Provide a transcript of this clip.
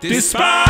Despise